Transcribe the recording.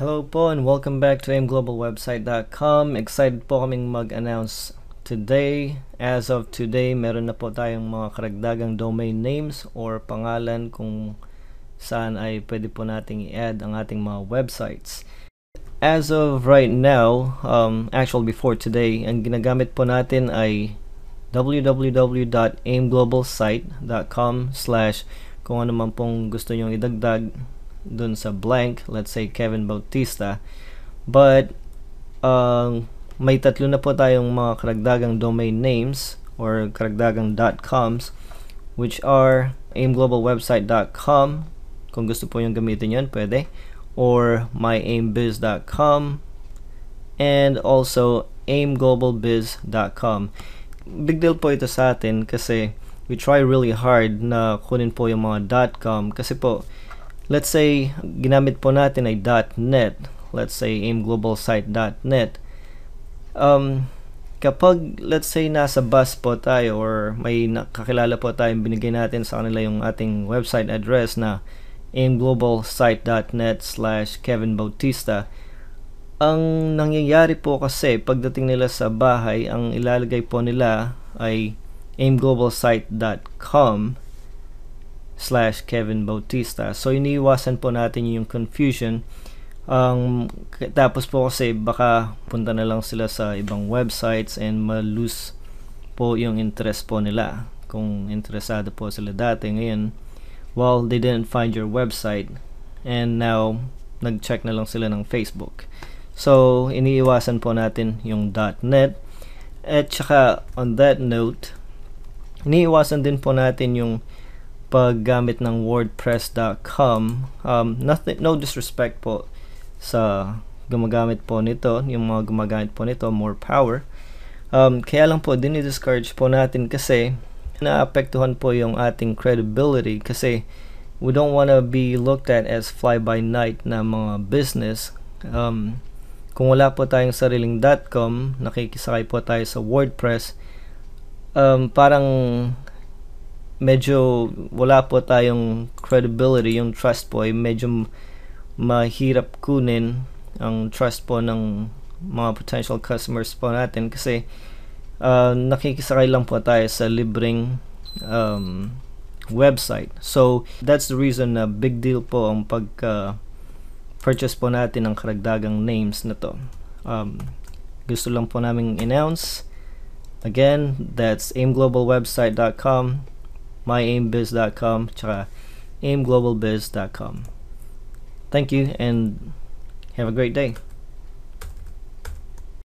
Hello po and welcome back to aimglobalwebsite.com. Excited po kaming mag-announce today. As of today, meron na po tayong mga karagdagang domain names or pangalan kung saan ay pwede po nating i-add ang ating mga websites. As of right now, um, actually before today, ang ginagamit po natin ay www.aimglobalsite.com slash kung ano man pong gusto nyong idagdag dun sa blank, let's say Kevin Bautista. But, uh, may tatlo na po tayong mga karagdagang domain names or karagdagang .coms which are aimglobalwebsite.com kung gusto po yung gamitin yun, pwede or myaimbiz.com and also aimglobalbiz.com big deal po ito sa atin kasi we try really hard na kunin po yung mga .com kasi po let's say ginamit po natin ay .net. Let's say aimglobalsite.net um, kapag let's say nasa bus po tayo or may nakakilala po tayong binigay natin sa kanila yung ating website address na aimglobalsite.net slash Kevin Bautista ang nangyayari po kasi pagdating nila sa bahay ang ilalagay po nila ay aimglobalsite.com slash Kevin Bautista. So, iniiwasan po natin yung confusion. Um, tapos po kasi baka punta na lang sila sa ibang websites and malose po yung interest po nila. Kung interesado po sila dati ngayon, well, they didn't find your website and now nag-check na lang sila ng Facebook. So, iniiwasan po natin yung .net. At saka, on that note, iniiwasan din po natin yung paggamit ng wordpress.com um, nothing, no disrespect po sa gumagamit po nito yung mga gumagamit po nito more power. Um, kaya lang po dinidiscourage po natin kasi naapektuhan po yung ating credibility kasi we don't want to be looked at as fly-by-night na mga business. Um, kung wala po tayong sariling .com nakikisakay po tayo sa WordPress um, parang medyo wala po tayong credibility, yung trust po ay medyo mahirap kunin ang trust po ng mga potential customers po natin kasi uh, nakikisakay lang po tayo sa libreng um, website. So, that's the reason na big deal po ang pagka purchase po natin ng karagdagang names na to. Um, gusto lang po namin announce again, that's aimglobalwebsite.com myaimbiz.com tsaka aimglobalbiz.com. Thank you and have a great day.